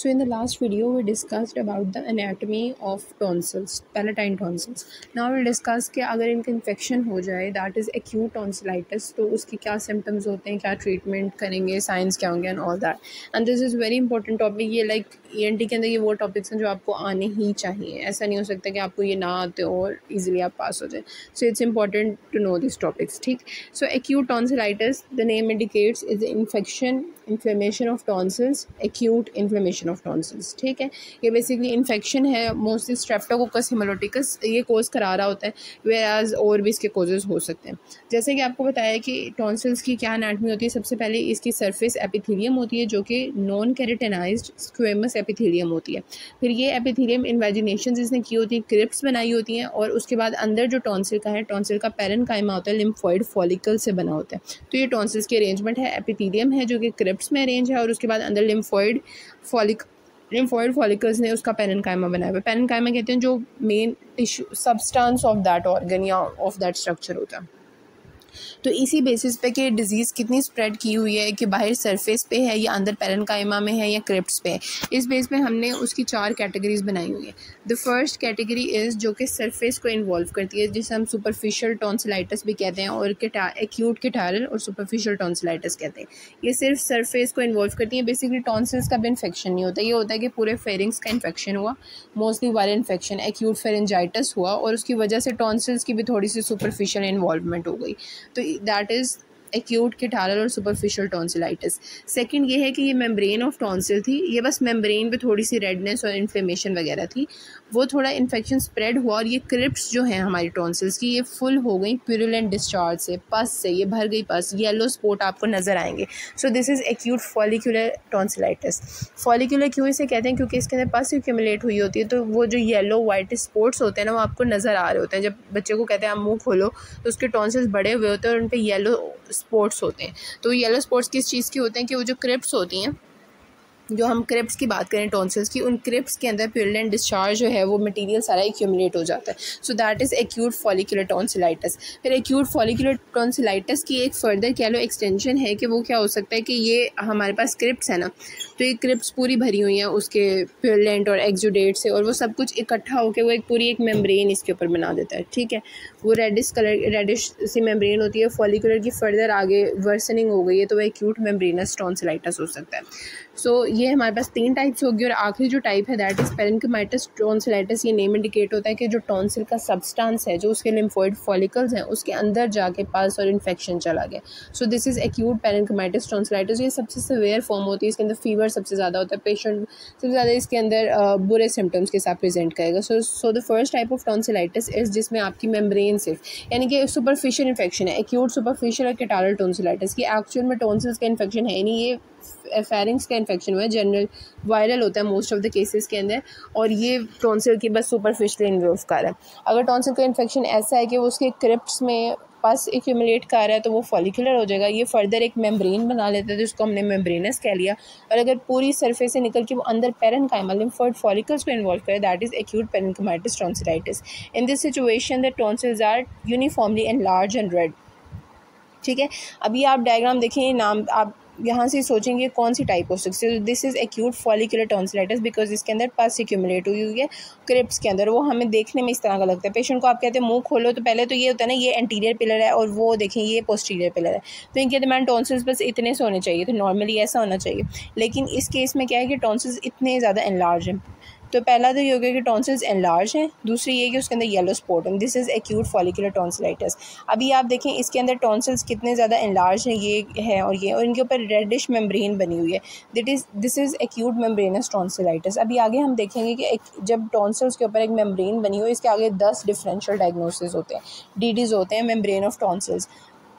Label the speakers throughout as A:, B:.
A: So in the last video we discussed about the anatomy of tonsils palatine tonsils Now we'll discuss कि अगर इनका infection हो जाए that is acute tonsillitis तो उसके क्या सिम्टम्स होते हैं, क्या ट्रीटमेंट करेंगे साइंस क्या होंगे and all that and this is very important topic ये लाइक टी के अंदर ये वो टॉपिक्स हैं जो आपको आने ही चाहिए। ऐसा नहीं हो सकता कि आपको ये ना आते हो और ईजिली आप पास हो जाए। So it's important to know this topics ठीक? So acute tonsillitis the name indicates is infection inflammation of tonsils acute inflammation of tonsils ठीक है? ये बेसिकली इन्फेक्शन है मोस्टली स्ट्रेप्टोकोकस हिमोलोटिकस ये कोज करा रहा होता है वे एज और भी इसके कोजेज़ हो सकते हैं। जैसे कि आपको बताया कि टॉन्सिल्स की क्या एनाटमी होती है, सबसे पहले इसकी सरफेस एपिथीलियम होती है, जो कि नॉन कैरेटेनाइज स्क्वेमस एपिथीलियम होती है। फिर ये एपिथीलियम इन्वेजिनेशन जिसने की होती है क्रिप्स बनाई होती हैं और उसके बाद अंदर जो टॉन्सिल का है टॉन्सिल का पैरन कायमा होता है लिम्फॉइड फॉलिकल से बना होता है। तो ये टॉन्सिल्स की अरेंजमेंट है एपिथीलियम है जो कि क्रिप्स में अरेंज है और उसके बाद अंदर लिम्फॉइड फॉलिक लिम्फॉइड फॉलिकल्स ने उसका पेरन कायमा बनाया हुआ पेरन कायमा कहते हैं जो main tissue substance of that organ या ऑफ़ दैट स्ट्रक्चर होता है। तो इसी बेसिस पे कि डिज़ीज़ कितनी स्प्रेड की हुई है, कि बाहर सरफेस पे है या अंदर पैरन कायमा में है या क्रिप्ट पे है, इस बेस पे हमने उसकी चार कैटेगरीज बनाई हुई है। द फ़र्स्ट कैटेगरी इज़ जो कि सरफेस को इन्वॉल्व करती है, जिसे हम सुपरफिशियल टॉन्सिलाइटिस भी कहते हैं और एक्यूट किटारल और सुपरफिशियल टॉन्सिलाइटिस कहते हैं। ये सिर्फ़ सरफेस को इन्वॉल्व करती है बेसिकली टॉन्सिल्स का भी इन्फेक्शन नहीं होता। ये होता है कि पूरे फेरिंग्स का इन्फेक्शन हुआ mostly viral infection acute pharyngitis हुआ और उसकी वजह से टॉन्सिल्स की भी थोड़ी सी सुपरफिशियल इन्वॉल्वमेंट हो गई। तो दैट इज़ एक्यूट किटारल और सुपरफिशियल टॉन्सिलाइटिस सेकंड ये है कि ये मेम्ब्रेन ऑफ़ टॉन्सिल थी. ये बस मेम्ब्रेन पे थोड़ी सी रेडनेस और इन्फ्लेमेशन वगैरह थी. वो थोड़ा इन्फेक्शन स्प्रेड हुआ और ये क्रिप्स जो हैं हमारी टॉन्सिल्स की, ये फुल हो गई प्यूरुलेंट डिस्चार्ज से पस से, ये भर गई पस येलो स्पॉट आपको नज़र आएँगे। So this is acute follicular tonsillitis follicular क्यों इसे कहते हैं? क्योंकि इसके अंदर पस एक्यूमुलेट हुई होती है तो वो जो येलो वाइट स्पॉट्स होते हैं ना, वो आपको नज़र आ रहे होते हैं। जब बच्चे को कहते हैं, आप मुँह खोलो तो उसके टॉन्सिल्स बड़े हुए होते हैं और उन पर येलो स्पॉट्स होते हैं। तो येलो स्पॉट्स किस चीज़ के होते हैं कि वो जो क्रिप्स होती हैं जो हम क्रिप्स की बात करें, टॉन्सिल्स की, उन क्रिप्स के अंदर प्यूरलेंट डिस्चार्ज जो है, वो मटेरियल सारा एक्यूमुलेट हो जाता है। So that is acute follicular tonsillitis फिर एक्यूट फॉलिकुलर टॉन्सिलाइटिस की एक फर्दर कह लो एक्सटेंशन है कि वो क्या हो सकता है कि ये हमारे पास क्रिप्स है ना तो ये क्रिप्स पूरी भरी हुई हैं उसके प्यूरलेंट और एक्जुडेट से और वो सब कुछ इकट्ठा होकर वो एक पूरी एक मेम्ब्रेन इसके ऊपर बना देता है, ठीक है? वो रेडिश कलर रेडिश सी मेम्ब्रेन होती है फॉलिकुलर की फर्दर आगे वर्सनिंग हो गई है तो वह एक्यूट मेम्ब्रेनस टॉन्सिलाइटिस हो सकता है। सो so, ये हमारे पास तीन टाइप्स होगी और आखिरी जो टाइप है दैट इज़ पेरेंकमाइटिस टॉन्सिलाइटिस ये नेम इंडिकेट होता है कि जो टॉन्सिल का सब्सटेंस है जो उसके लिम्फोइड फॉलिकल्स हैं उसके अंदर जाके पास और इन्फेक्शन चला गया। So this is acute parenchymatous tonsillitis ये सबसे सवेयर फॉर्म होती है इसके अंदर फीवर सबसे ज़्यादा होता है पेशेंट सबसे ज़्यादा इसके अंदर बुरे सिम्टम्स के साथ प्रेजेंट करेगा। So so the first type of tonsillitis is जिसमें आपकी मेम्ब्रेन सिर्फ़ यानी कि सुपरफिशियल इन्फेक्शन है एक्यूट सुपरफिशियल और केटारल टॉन्सिलाइटिस की एक्चुअल में टॉन्सिल्स का इन्फेक्शन है नहीं ये फेरिंग्स का इन्फेक्शन हुआ है जनरल वायरल होता है मोस्ट ऑफ़ द केसेस के अंदर, और ये टॉन्सिल की बस सुपरफिशली इन्वॉल्व कर रहा है। अगर टॉन्सिल का इन्फेक्शन ऐसा है कि वो उसके क्रिप्ट में पास एक्यूमुलेट कर रहा है तो वो फॉलिकुलर हो जाएगा। ये फर्दर एक मेम्ब्रेन बना लेता है जिसको हमने मेम्ब्रेनस कह लिया। और अगर पूरी सरफेस से निकल के वो अंदर पेरन कायमा लिम्फोइड फॉलिकल्स को इन्वॉल्व करे that is acute parenchymatous tonsillitis in this situation the tonsils are uniformly and large and red ठीक है? अभी आप डायग्राम देखें नाम आप यहाँ से सोचेंगे कौन सी टाइप हो सकती है। This is acute follicular tonsillitis because इसके अंदर पास एक्यूमुलेट हुई हुई है क्रिप्स के अंदर। वो हमें देखने में इस तरह का लगता है। पेशेंट को आप कहते हैं, मुँह खोलो तो पहले तो ये होता है ना, ये एंटीरियर पिलर है और वो देखें, ये पोस्टीरियर पिलर है। तो इनके मैं टॉन्सिल्स बस इतने से होने चाहिए तो नॉर्मली ऐसा होना चाहिए। लेकिन इस केस में क्या है कि टॉन्सिल्स इतने ज़्यादा इनलार्ज हैं। तो पहला तो ये हो गया कि टॉन्सिल्स एनलार्ज हैं, दूसरी ये कि उसके अंदर येलो स्पॉट है। This is acute follicular tonsillitis अभी आप देखें, इसके अंदर टॉन्सिल्स कितने ज़्यादा एनलार्ज हैं, ये है और ये, और इनके ऊपर रेडिश मेम्ब्रेन बनी हुई है। That is this is acute membranous tonsillitis अभी आगे हम देखेंगे कि एक, जब टॉन्सिल्स के ऊपर एक मेम्ब्रेन बनी हुई है, इसके आगे दस डिफरेंशियल डायग्नोसिस होते हैं। डी होते हैं मेम्ब्रेन ऑफ़ टॉन्सिल्स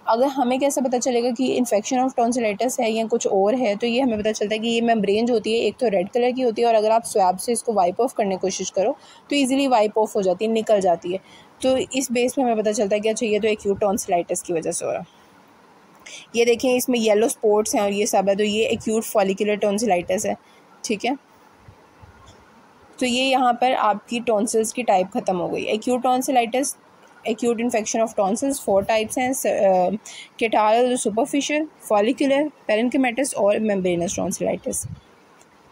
A: अगर हमें कैसे पता चलेगा कि इन्फेक्शन ऑफ़ टॉन्सिलाइटिस है या कुछ और है तो ये हमें पता चलता है कि ये मेम्ब्रेन जो होती है, एक तो रेड कलर की होती है और अगर आप स्वैब से इसको वाइप ऑफ़ करने की कोशिश करो तो ईजिली वाइप ऑफ़ हो जाती है, निकल जाती है। तो इस बेस में हमें पता चलता है कि अच्छा ये तो एक्यूट टॉन्सिलाइटिस की वजह से हो रहा। है ये देखें, इसमें येलो स्पॉट्स हैं और ये सब है तो ये एक्यूट फॉलिकुलर टॉन्सिलाइटिस है, ठीक है? तो ये यहाँ पर आपकी टॉन्सिल्स की टाइप ख़त्म हो गई। Acute tonsillitis acute infection of tonsils four types हैं केटारल सुपरफिशियल फॉलिकुलर पेरेंकमेटिस और मेम्ब्रेनस टॉन्सिलाइटिस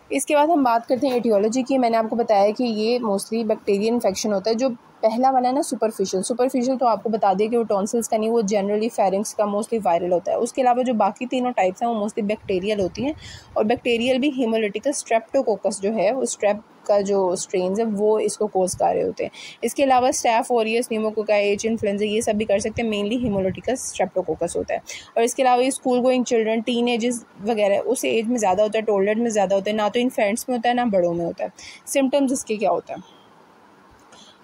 A: इसके बाद हम बात करते हैं एटियोलॉजी की। मैंने आपको बताया कि ये मोस्टली बैक्टीरिया इन्फेक्शन होता है जो पहला वाला ना सुपरफिशियल सुपरफिशियल तो आपको बता दिया कि वो टॉन्सिल्स का नहीं, वो जनरली फेरिंग्स का मोस्टली वायरल होता है। उसके अलावा जो बाकी तीनों टाइप्स हैं, वो मोस्टली बैक्टीरियल होती हैं और बैक्टीरियल भी हीमोलिटिकल स्ट्रेप्टोकोकस जो है, वो स्ट्रेप का जो स्ट्रेन है, वो इसको कोज कर रहे होते हैं। इसके अलावा staph aureus pneumococci H influenza ये सब भी कर सकते हैं। मेनली हीमोलिटिकस स्ट्रेप्टोकोकस होता है। और इसके अलावा ये school going children teen ages वगैरह, उस एज में ज़्यादा होता है टोल्डेड में ज़्यादा होता है। ना तो इन्फेंट्स में होता है, ना बड़ों में होता है। सिम्टम्स इसके क्या होता है?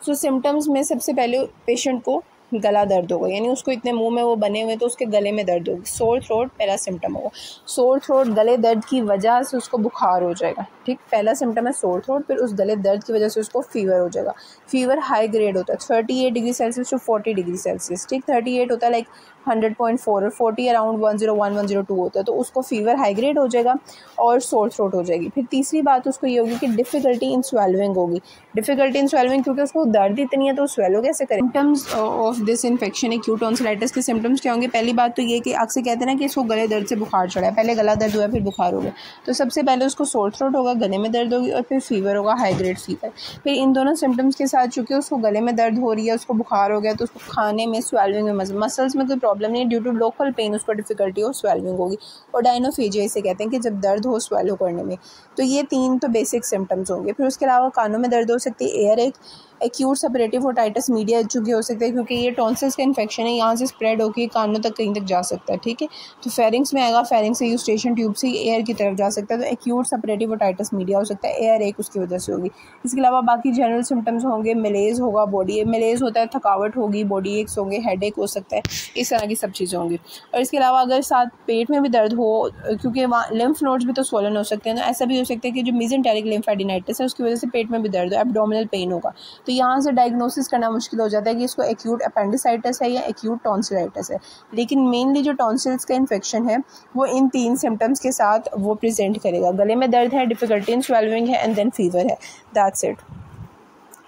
A: सो so, सिम्टम्स में सबसे पहले पेशेंट को गला दर्द होगा यानी उसको इतने मुँह में वो बने हुए तो उसके गले में दर्द होगी। सोर थ्रोट पहला सिम्टम होगा। सोर थ्रोट गले दर्द की वजह से उसको बुखार हो जाएगा ठीक? पहला सिम्टम है सोर थ्रोट फिर उस गले दर्द की वजह से उसको फीवर हो जाएगा। फीवर हाई ग्रेड होता है thirty eight degree celsius to forty degree celsius ठीक? थर्टी एट होता है लाइक हंड्रेड पॉइंट फोर और forty around one zero one one zero two होता है तो उसको फीवर हाई ग्रेड हो जाएगा और सोर थ्रोट हो जाएगी। फिर तीसरी बात उसको ये होगी कि डिफ़िकल्टी इन स्वेलविंग होगी। डिफ़िकल्टी इन स्वेलविंग क्योंकि उसको दर्द इतनी है तो स्वेलो कैसे करें? Symptoms of this infection acute tonsillitis के सिम्टम्स क्या होंगे? पहली बात तो ये कि अक्सर कहते हैं ना कि इसको गले दर्द से बुखार चढ़ा है। पहले गला दर्द हुआ, फिर बुखार हो गया। तो सबसे पहले उसको सोर थ्रोट होगा, गले में दर्द होगी और फिर फीवर होगा हाई ग्रेड फीवर फिर इन दोनों सिम्टम्स के साथ चूँकि उसको गले में दर्द हो रही है, उसको बुखार हो गया तो उसको खाने में स्वेलविंग में मसल्स में कोई प्रॉब्लम नहीं ड्यू टू लोकल पेन उसको डिफ़िकल्टी हो स्वेलविंग होगी। और डायनोफेजिया इसे कहते हैं कि जब दर्द हो स्वेलो करने में तो ये तीन तो बेसिक सिम्टम्स होंगे। फिर उसके अलावा कानों में दर्द हो सकती है एयर एक एक्यूट सपरेटिव ओटाइटिस मीडिया चुकी हो सकता है, क्योंकि ये टॉन्सिल्स का इन्फेक्शन है, यहाँ से स्प्रेड होकर कानों तक कहीं तक जा सकता है, ठीक है? तो फेरिंग्स में आएगा फेरिंग्स से स्टेशन ट्यूब से एयर की तरफ़ जा सकता है तो एक्यूट सपरेटिव ओटाइटिस मीडिया हो सकता है एयर एक उसकी वजह से होगी। इसके अलावा बाकी जनरल सिम्टम्स होंगे मलेज होगा बॉडी मलेज होता है, थकावट होगी बॉडी एक्स होंगे हेड हो सकता है, इस तरह की सब चीज़ें होंगी। और इसके अलावा अगर साथ पेट में भी दर्द हो, क्योंकि वहाँ लिम्फ नोड्स भी तो सोलन हो सकते हैं तो ऐसा भी हो सकता है कि जो मीजेंटेरिक लिम्फेडिनाइटिस है, उसकी वजह से पेट में भी दर्द हो एबडोमिनल पेन होगा। तो यहाँ से डायग्नोसिस करना मुश्किल हो जाता है कि इसको एक्यूट अपेंडिसाइटिस है या एक्यूट टॉन्सिलाइटिस है। लेकिन मेनली जो टॉन्सिल्स का इन्फेक्शन है, वो इन तीन सिम्टम्स के साथ वो प्रेजेंट करेगा। गले में दर्द है डिफ़िकल्टी इन स्वेलविंग है एंड देन फीवर है। दैट्स इट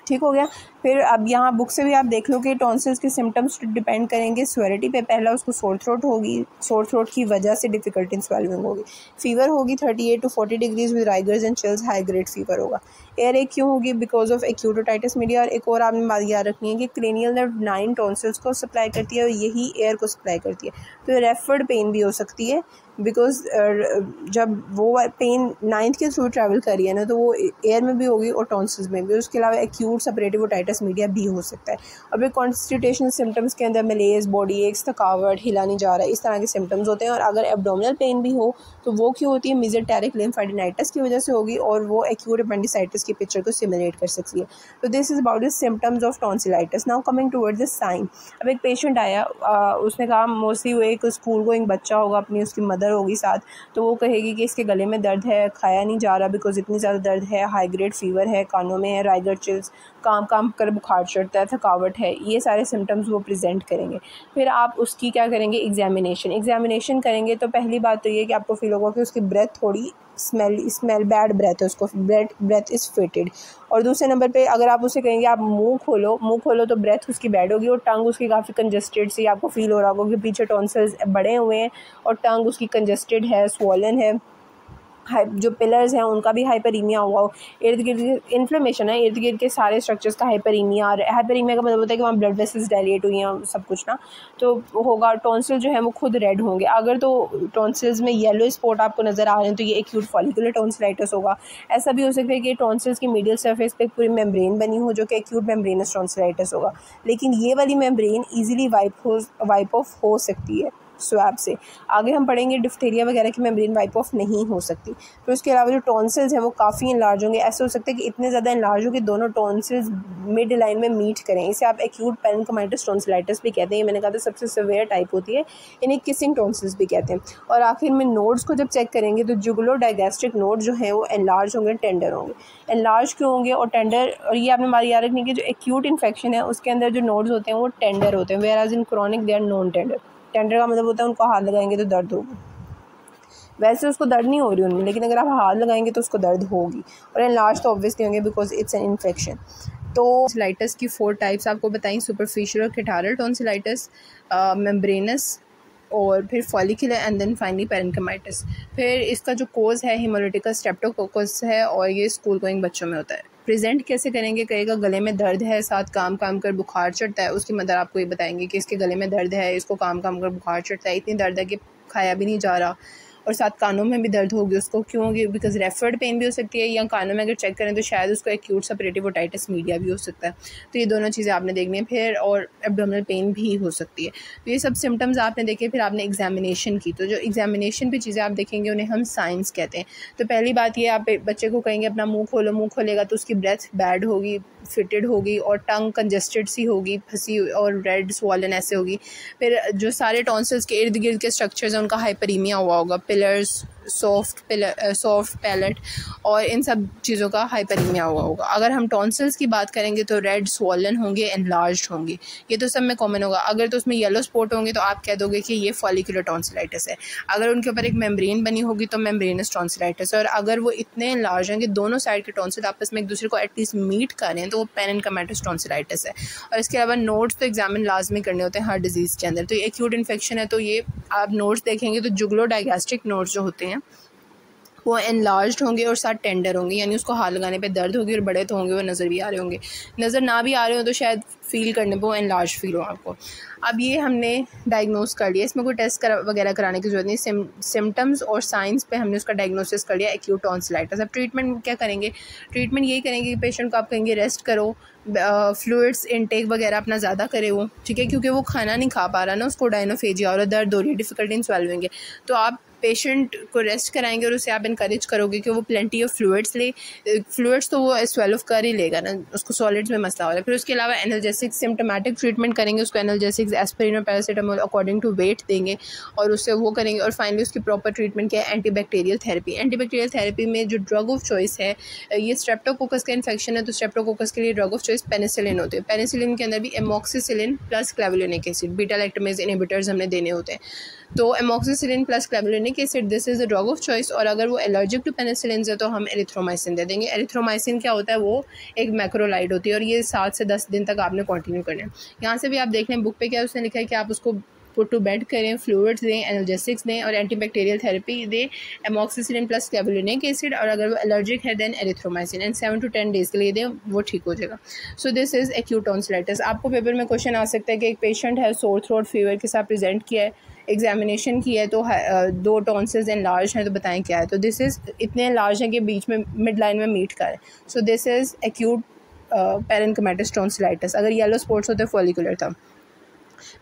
A: ठीक हो गया? फिर अब यहाँ बुक से भी आप देख लो कि टॉन्सिल्स के सिम्टम्स डिपेंड करेंगे। स्वेरिटी पे पहला उसको सोर थ्रोट होगी। सोर थ्रोट की वजह से डिफिकल्टी इन होगी। फीवर होगी thirty eight to forty degrees with rigors and chills high grade fever होगा। एयर एक क्यों होगी? बिकॉज़ ऑफ़ एक्यूटोटाइटिस मीडिया और एक और आपने बात याद रखनी है कि क्रेनियल नर्व नाइन टॉन्सिल्स को सप्लाई करती है और यही एयर को सप्लाई करती है। तो रेफर्ड पेन भी हो सकती है। बिकॉज़ जब वो पेन नाइन्थ के थ्रू ट्रैवल करी है ना तो वो एयर में भी होगी और टॉन्सिल्स में भी। उसके अलावा एक्यूट सपरेटिव टाइटस मीडिया भी हो सकता है। और फिर कॉन्स्टिट्यूशन सिम्टम्स के अंदर मलेज बॉडी एक्स थकावट हिला नहीं जा रहा है इस तरह के सिम्टम्स होते हैं। और अगर एबडोमिनल पेन भी हो तो वो क्यों होती है? मिजोटेरिक लिम्फेडिनाइटिस की वजह से होगी और वो एक्यूट अपेंडिसाइटिस की पिक्चर को सिमुलेट कर सकती है। तो this is about the symptoms of tonsillitis now coming toward the sign अब एक पेशेंट आया आ, उसने कहा मोस्टली वो एक स्कूल को एक बच्चा होगा अपनी उसकी मदर होगी साथ। तो वो कहेगी कि इसके गले में दर्द है खाया नहीं जा रहा बिकॉज़ इतनी ज़्यादा दर्द है हाई ग्रेड फीवर है कानों में है राइगर चिल्स काम काम कर बुखार चढ़ता है, थकावट है, ये सारे सिम्टम्स वो प्रेजेंट करेंगे। फिर आप उसकी क्या करेंगे? एग्जामिनेशन एग्जामिनेशन करेंगे तो पहली बात तो ये कि आपको फील होगा कि उसकी ब्रेथ थोड़ी स्मेल स्मेल बैड ब्रेथ है, उसको ब्रेथ ब्रेथ इज़ फिटेड और दूसरे नंबर पे अगर आप उसे कहेंगे, आप मुँह खोलो मुँह खोलो तो ब्रेथ उसकी बैड होगी और टंग उसकी काफ़ी कंजस्टेड सी आपको फील हो रहा होगा कि पीछे टॉन्सल्स बड़े हुए हैं और टंग उसकी कंजस्टेड है स्वॉलन है। जो पिलर्स हैं, उनका भी हाइपरीमिया हुआ हो। इर्द गिर्द इन्फ्लेमेशन है, इर्द गिर्द के सारे स्ट्रक्चर्स का हाइपरीमिया और हाइपरीमिया का मतलब होता है कि वहाँ ब्लड वेसल्स डायलेट हुई हैं सब कुछ ना। तो होगा टॉन्सिल जो है, वो खुद रेड होंगे। अगर तो टॉन्सिल्स में येलो स्पॉट आपको नज़र आ रहे हैं तो ये एक्यूट फॉलिकुलर टॉन्सिलाइटिस होगा। ऐसा भी हो सकता है कि टॉन्सिल्स की मीडियल सर्फेस पे पूरी मेम्ब्रेन बनी हो, जो कि एक्यूट मेम्ब्रेनस टॉन्सिलाइटिस होगा। लेकिन ये वाली मेम्ब्रेन ईजिली वाइप हो वाइप ऑफ़ हो सकती है। स्वैब से। आगे हम पढ़ेंगे डिफ्थेरिया वगैरह की मेम्ब्रेन वाइप ऑफ़ नहीं हो सकती। फिर उसके अलावा जो टॉन्सिल्स हैं, वो काफ़ी इनलार्ज होंगे। ऐसे हो सकता है कि इतने ज़्यादा इनलार्ज हो कि दोनों टॉन्सिल्स मिड लाइन में मीट करें। इसे आप एक्यूट पेनकमाइटिस टॉन्सिलाइटिस भी कहते हैं। मैंने कहा था सबसे सवेयर टाइप होती है। इन्हें किसिंग टॉन्सिल्स भी कहते हैं। और आखिर में नोड्स को जब चेक करेंगे तो जुगलो डाइगेस्ट्रिक नोड जो हैं, वो एनलार्ज होंगे टेंडर होंगे। एनलार्ज क्यों होंगे? और टेंडर और ये आपने हमारी याद रखनी कि जो एक्यूट इन्फेक्शन है, उसके अंदर जो नोड्स होते हैं, वो टेंडर होते हैं। Whereas in chronic they are non tender tender का मतलब होता है उनको हाथ लगाएँगे तो दर्द होगा। वैसे उसको दर्द नहीं हो रही उनमें, लेकिन अगर आप हाथ लगाएँगे तो उसको दर्द होगी। और एनलार्ज तो ऑब्वियसली होंगे बिकॉज़ इट्स एन इन्फेक्शन तो सिलाइटस की फोर टाइप्स आपको बताई सुपरफिशियल और केटारल टॉन्सिलाइटिस मेम्ब्रेनस और फिर follicular and then finally parenchymatous फिर इसका जो कोज है हिमोलिटिकल स्ट्रेप्टोकोकस है और ये स्कूल गोइंग बच्चों में होता है। प्रेजेंट कैसे करेंगे? कहेगा, गले में दर्द है, साथ काम काम कर बुखार चढ़ता है। उसकी मदर आपको ये बताएँगे कि इसके गले में दर्द है, इसको काम काम कर बुखार चढ़ता है। इतनी दर्द है कि खाया भी नहीं जा रहा। और साथ कानों में भी दर्द होगी उसको क्यों होगी? बिकॉज़ रेफर्ड पेन भी हो सकती है या कानों में अगर चेक करें तो शायद उसको एक्यूट सपरेटिव ओटाइटिस मीडिया भी हो सकता है। तो ये दोनों चीज़ें आपने देखनी है। फिर और एबडोमिनल पेन भी हो सकती है। तो ये सब सिम्टम्स आपने देखे, फिर आपने एग्जामिनेशन की। तो जो एग्जामिनेशन पर चीज़ें आप देखेंगे, उन्हें हम साइंस कहते हैं। तो पहली बात ये आप बच्चे को कहेंगे, अपना मुँह खोलो, मुँह खोलेगा तो उसकी ब्रेथ बैड होगी। फिटेड होगी और टंग कंजेस्टेड सी होगी, फंसी और रेड स्वॉलन ऐसे होगी। फिर जो सारे टॉन्सल्स के इर्द गिर्द के स्ट्रक्चर्स हैं, उनका हाइपरीमिया हुआ होगा पिलर्स सॉफ्ट सॉफ्ट पैलेट और इन सब चीज़ों का हाइपरीमिया हुआ होगा। अगर हम टॉन्सल्स की बात करेंगे तो रेड स्वॉलन होंगे एनलार्ज होंगे। ये तो सब में कॉमन होगा। अगर तो उसमें येलो स्पॉट होंगे तो आप कह दोगे कि ये फॉलिकुलर टॉन्सिलाइटिस है। अगर उनके ऊपर एक मेम्ब्रेन बनी होगी तो मेम्ब्रेनस टॉन्सिलाइटिस है। और अगर वो इतने लार्ज हैं कि दोनों साइड के टॉन्सिल आपस में एक दूसरे को एटलीस्ट मीट करें तो वो पेन एंड कमेटस टॉन्सिलाइटिस है। और इसके अलावा नोट्स तो एग्जामिन लाजमी करने होते हैं हर डिज़ीज़ के अंदर। तो ये एक्यूट इन्फेक्शन है तो ये आप नोट्स देखेंगे तो जुगलो डायगेस्टिक नोट्स जो होते हैं वो एनलार्ज होंगे और साथ टेंडर होंगे, यानी उसको हाथ लगाने पे दर्द होगी और बड़े तो होंगे, वो नज़र भी आ रहे होंगे। नज़र ना भी आ रहे हो तो शायद फील करने पर वो एनलार्ज फील हो आपको। अब ये हमने डायग्नोस कर लिया। इसमें कोई टेस्ट कर वगैरह कराने की ज़रूरत नहीं। सिम्टम्स और साइंस पे हमने उसका डायग्नोसिस कर लिया एक्यूट टॉन्सिलाइटिस अब ट्रीटमेंट क्या करेंगे? ट्रीटमेंट यही करेंगे कि पेशेंट को आप कहेंगे रेस्ट करो फ्लूड्स इनटेक वगैरह अपना ज़्यादा करे वो, ठीक है? क्योंकि वो खाना नहीं खा पा रहा ना उसको डायनोफेजिया और दर्द हो रही है डिफ़िकल्टी इन स्वेलविंग है। तो आप पेशेंट को रेस्ट कराएँगे और उसे आप इनक्रेज करोगे कि वो प्लेंटी ऑफ़ फ्लूड्स ले। फ्लूड्स तो वो स्वेल कर ही लेगा ना, उसको सॉलिड्स में मसला हो रहा है। फिर उसके अलावा एनर्जेसिक सिम्टोमेटिक ट्रीटमेंट करेंगे, उसको एनर्जेसिक एस्पिरिन और पैरासीटामोल अकॉर्डिंग टू वेट देंगे और उससे वो करेंगे और फाइनली उसकी प्रॉपर ट्रीटमेंट क्या है एंटीबैक्टीरियल थेरेपी एंटीबैक्टीरियल थेरेपी में जो ड्रग ऑफ़ चॉइस है, ये स्ट्रेप्टोकोकस का इन्फेक्शन है तो स्ट्रेप्टोकोकस के लिए ड्रग ऑफ़ चॉइस पेनिसिलिन होते हैं। पेनिसिलिन के अंदर भी amoxicillin plus clavulanic acid beta lactamase inhibitors हमने देने होते हैं। तो amoxicillin plus clavulanic acid this is the drug of choice और अगर वो एलर्जिक टू पेनिसिलिन है तो हम एरिथ्रोमाइसिन दे देंगे। एरिथ्रोमाइसिन क्या होता है? वो एक मैक्रोलाइड होती है और ये सात से दस दिन तक आपने कंटिन्यू करना है। यहाँ से भी आप देख लें बुक पे क्या उसने लिखा है कि आप उसको पुट टू बेड करें फ्लूड्स दें एनर्जेसिक्स दें और एंटीबैक्टीरियल थेरेपी दें एमोक्सीसिलिन प्लस क्लेवलिनिक एसिड और अगर वो एलर्जिक है then erythromycin and seven to ten days के लिए दें, वो ठीक हो जाएगा। So this is acute tonsillitis आपको पेपर में क्वेश्चन आ सकता है कि एक पेशेंट है सोर थ्रोट फीवर के साथ प्रेजेंट किया है एग्जामिनेशन की है तो दो टॉन्सिल्स एंड लार्ज हैं तो बताएँ क्या है? तो दिस इज़ इतने लार्ज हैं कि बीच में मिड लाइन में मीट करें। So this is acute parenchymatous tonsillitis अगर येलो स्पॉट्स होते फॉलिकुलर था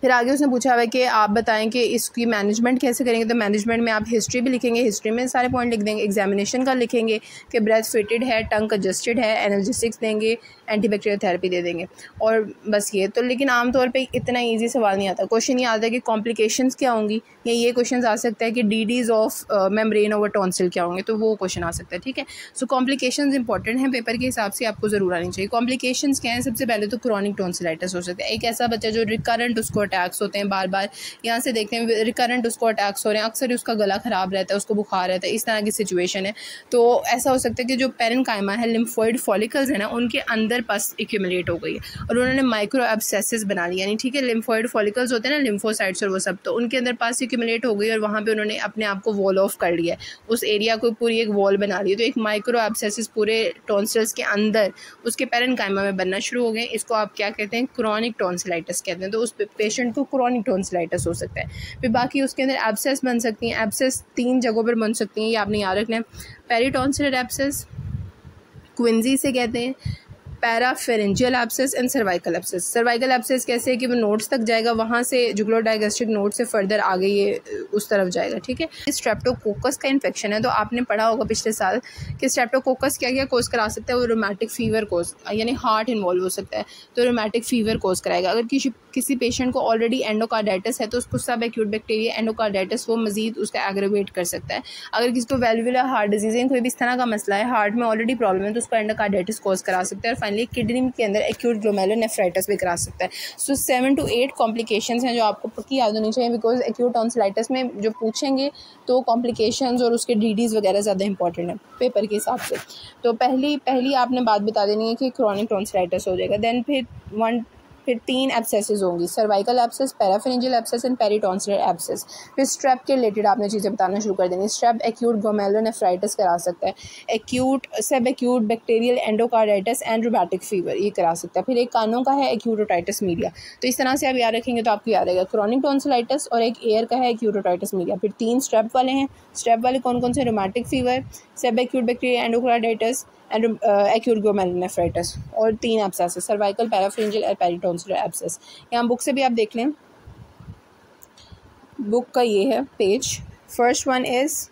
A: फिर आगे उसने पूछा हुआ कि आप बताएँ कि इसकी मैनेजमेंट कैसे करेंगे? तो मैनेजमेंट में आप हिस्ट्री भी लिखेंगे हिस्ट्री में सारे पॉइंट लिख देंगे एग्जामिनेशन का लिखेंगे, कि ब्रेथ फिटेड है टंग एडजस्टेड है एनर्जेटिक्स देंगे एंटीबैक्टीरियल थेरेपी दे देंगे। और बस ये तो लेकिन आमतौर पर इतना ईजी सवाल नहीं आता। क्वेश्चन ये आता है कि कॉम्प्लिकेशन क्या होंगी? या ये क्वेश्चन आ सकता है कि D of membrane over tonsil क्या होंगे? तो वो क्वेश्चन आ सकता है, ठीक है? सो कॉम्प्लिकेशन इंपॉर्टेंट हैं पेपर के हिसाब से आपको ज़रूर आनी चाहिए। कॉम्प्लिकेशन क्या है? सबसे पहले तो क्रॉनिक टॉन्सिलाइटिस हो सकता है। एक ऐसा बच्चा जो रिकरेंट उसको अटैक्स होते हैं बार बार यहाँ से देखते हैं रिकरेंट उसको अटैक्स हो रहे हैं, अक्सर उसका गला ख़राब रहता है, उसको बुखार रहता है, इस तरह की सिचुएशन है। तो ऐसा हो सकता है कि जो पेरन कायमा है लिम्फोइड फॉलिकल्स है ना, उनके अंदर पस एक्यूमुलेट हो गई है और उन्होंने माइक्रो एब्सेसिस बना लिया यानी ठीक है लिम्फोइड फॉलिकल्स होते हैं ना लिम्फोसाइड्स और वो सब तो उनके अंदर पास एक्यूमुलेट हो गई और वहाँ पर उन्होंने अपने आप को वॉल ऑफ़ कर लिया उस एरिया को पूरी एक वॉल बना ली तो एक माइक्रो एब्सेसिस पूरे टॉन्सिल्स के अंदर उसके पेरन कायमा में बनना शुरू हो गए इसको आप क्या कहते हैं क्रॉनिक टॉन्सिलाइटिस कहते हैं। तो उस पेशेंट को क्रॉनिक टोन्सलाइटस हो सकता है। फिर बाकी उसके अंदर एब्सेस बन सकती हैं। एब्सेस तीन जगहों पर बन सकती हैं, ये आपने याद रखना है। पेरीटॉन्सिलर एब्सेस क्विंजी से कहते हैं। Parapharyngeal abscess and cervical abscess. Cervical abscess कैसे है कि वो नोट्स तक जाएगा, वहाँ से जुगलो डायगेस्टिक नोट से फर्दर आगे ये, उस तरफ़ जाएगा, ठीक है? स्ट्रेप्टोकोकस का इन्फेक्शन है तो आपने पढ़ा होगा पिछले साल कि स्ट्रेप्टोकोकस क्या क्या कोज करा सकता है, वो रोमेटिक फीवर कोज यानी हार्ट इन्वॉल्व हो सकता है तो रोमेटिक फीवर कोज कराएगा। अगर किसी किसी पेशेंट को ऑलरेडी एंडोकार्डाइटिस है तो उसको सब एक्यूट बैक्टीरिया एंडोकार्डाइटिस वो मजीद उसका एग्रेवेट कर सकता है। अगर किसी को वेलवुलर हार्ट डिज़ीज़ है, कोई भी इस तरह का मसला है हार्ट में ऑलरेडी प्रॉब्लम है तो उसको एंडोकार्डाइटिस कोज करा सकता है फाइनली किडनी के अंदर एक्यूट ग्लोमेलो नेफ्राइटस भी करा सकता है। So seven to eight complication हैं जो आपको पक्की याद होनी चाहिए बिकॉज़ एक्यूट टॉन्सिलाइटिस में जो पूछेंगे तो कॉम्प्लिकेशन और उसके डी वगैरह ज़्यादा इंपॉर्टेंट है पेपर के हिसाब से। तो पहली पहली आपने बात बता देनी है कि क्रॉनिक टॉन्सिलाइटिस हो जाएगा। दैन फिर वन फिर तीन एब्सेसेस होंगी cervical abscess parapharyngeal abscess and peritonsillar abscess फिर स्ट्रेप के रिलेटेड आपने चीज़ें बताना शुरू कर देंगे। स्ट्रेप एक्यूट गोमेलोनेफ्राइटिस करा सकता है। Acute sub acute bacterial endocarditis and rheumatic fever ये करा सकता है। फिर एक कानों का है एक्यूटोटाइटिस मीडिया तो इस तरह से आप याद रखेंगे तो आपको याद रहेगा। क्रॉनिक टॉन्सिलाइटिस और एक एयर का है एक्यूटोटाइटिस मीडिया फिर तीन स्ट्रेप वाले हैं। स्ट्रेप वाले कौन कौन से? Rheumatic fever sub acute bacteria endocarditis and acute glomerulonephritis और तीन एब्सेस सर्वाइकल पैराफ्रेंजियल और पेरिटोन्सिलर एब्सेस यहाँ बुक से भी आप देख लें। बुक का ये है page first one is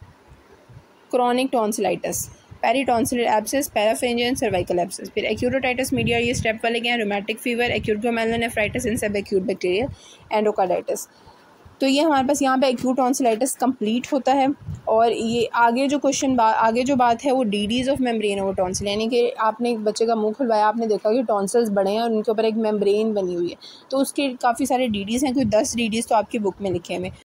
A: chronic tonsillitis peritonsillar abscess parapharyngeal cervical abscess फिर एक्यूटोटाइटिस मीडिया ये स्टेप वाले गए रोमैटिक फीवर एक्यूट गोमेलोनेफ्राइटिस इन सब एक्यूट बैक्टीरिया एंडोकार्डाइटिस तो ये हमारे पास यहाँ पे एक्यूट टॉन्सिलाइटिस कंप्लीट होता है और ये आगे जो क्वेश्चन आगे जो बात है वो डीडीज़ ऑफ़ मेम्ब्रेन वो टॉन्सिल यानी कि आपने एक बच्चे का मुँह खुलवाया, आपने देखा कि टॉन्सल्स बड़े हैं और उनके ऊपर एक मेम्ब्रेन बनी हुई है। तो उसके काफ़ी सारे डीडीज़ हैं, कोई दस डीडीज़ तो आपकी बुक में लिखे हुए